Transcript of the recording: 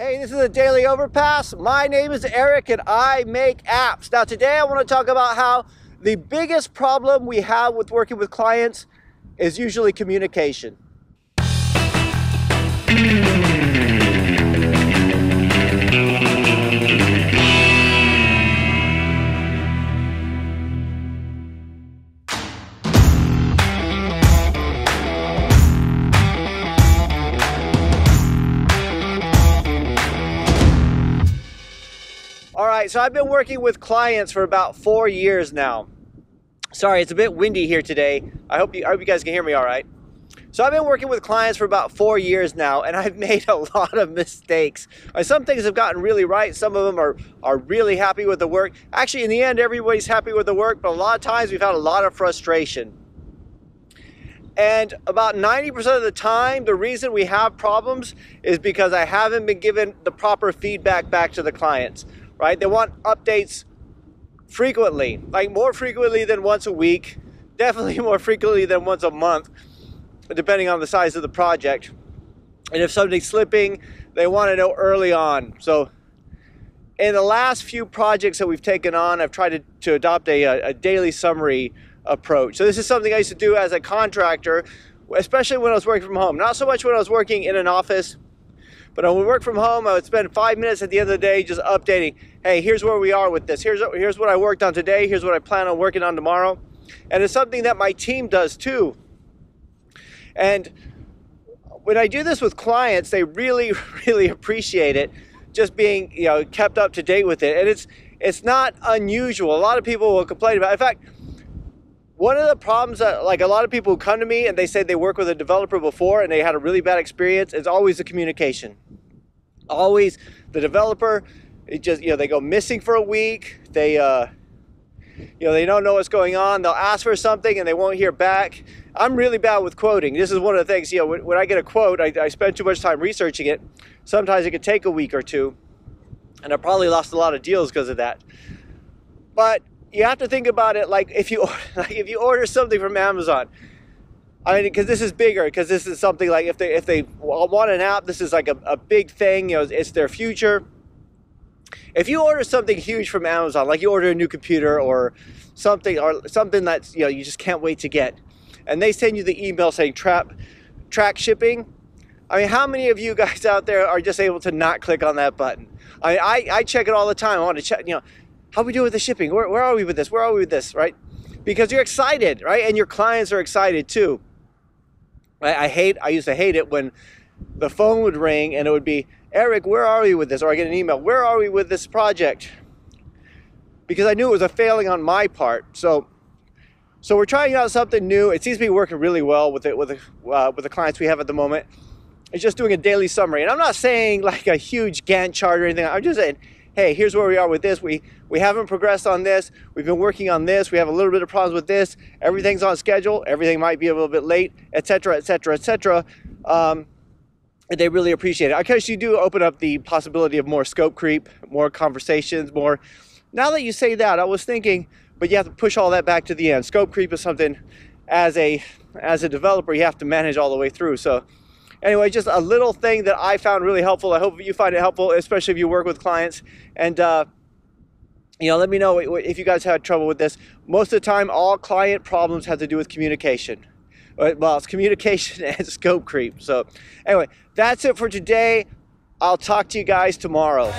Hey, this is a Daily Overpass. My name is Eric and I make apps. Now today I want to talk about how the biggest problem we have with working with clients is usually communication. All right, so I've been working with clients for about four years now. Sorry, it's a bit windy here today. I hope you, I hope you guys can hear me all right. So I've been working with clients for about four years now, and I've made a lot of mistakes. Some things have gotten really right. Some of them are, are really happy with the work. Actually, in the end, everybody's happy with the work, but a lot of times we've had a lot of frustration. And about 90% of the time, the reason we have problems is because I haven't been given the proper feedback back to the clients right? They want updates frequently, like more frequently than once a week, definitely more frequently than once a month, depending on the size of the project. And if something's slipping, they want to know early on. So in the last few projects that we've taken on, I've tried to, to adopt a, a daily summary approach. So this is something I used to do as a contractor, especially when I was working from home. Not so much when I was working in an office, but when we work from home, I would spend five minutes at the end of the day just updating. Hey, here's where we are with this. Here's, here's what I worked on today. Here's what I plan on working on tomorrow. And it's something that my team does too. And when I do this with clients, they really, really appreciate it. Just being, you know, kept up to date with it. And it's it's not unusual. A lot of people will complain about. It. In fact, one of the problems that like a lot of people who come to me and they say they work with a developer before and they had a really bad experience is always the communication. Always the developer it just you know they go missing for a week they uh you know they don't know what's going on they'll ask for something and they won't hear back. I'm really bad with quoting. This is one of the things you know when, when i get a quote I, I spend too much time researching it. Sometimes it could take a week or two and i probably lost a lot of deals because of that. But you have to think about it like if you like if you order something from Amazon. I mean, because this is bigger. Because this is something like if they if they want an app, this is like a, a big thing. You know, it's their future. If you order something huge from Amazon, like you order a new computer or something or something that's you know you just can't wait to get, and they send you the email saying trap track shipping. I mean, how many of you guys out there are just able to not click on that button? I mean, I, I check it all the time. I want to check, you know, how are we do with the shipping? Where, where are we with this? Where are we with this, right? Because you're excited, right? And your clients are excited too. I, I hate, I used to hate it when the phone would ring and it would be, Eric, where are we with this? Or I get an email, where are we with this project? Because I knew it was a failing on my part. So, so we're trying out something new. It seems to be working really well with it with the, uh, with the clients we have at the moment. It's just doing a daily summary, and I'm not saying like a huge Gantt chart or anything. I'm just saying, hey, here's where we are with this. We we haven't progressed on this. We've been working on this. We have a little bit of problems with this. Everything's on schedule. Everything might be a little bit late, etc., etc., etc. They really appreciate it. I guess you do open up the possibility of more scope creep, more conversations, more. Now that you say that, I was thinking, but you have to push all that back to the end. Scope creep is something as a as a developer you have to manage all the way through. So anyway, just a little thing that I found really helpful. I hope you find it helpful, especially if you work with clients. And uh, you know, let me know if you guys had trouble with this. Most of the time, all client problems have to do with communication. Uh, well, it's communication and scope creep. So, anyway, that's it for today. I'll talk to you guys tomorrow.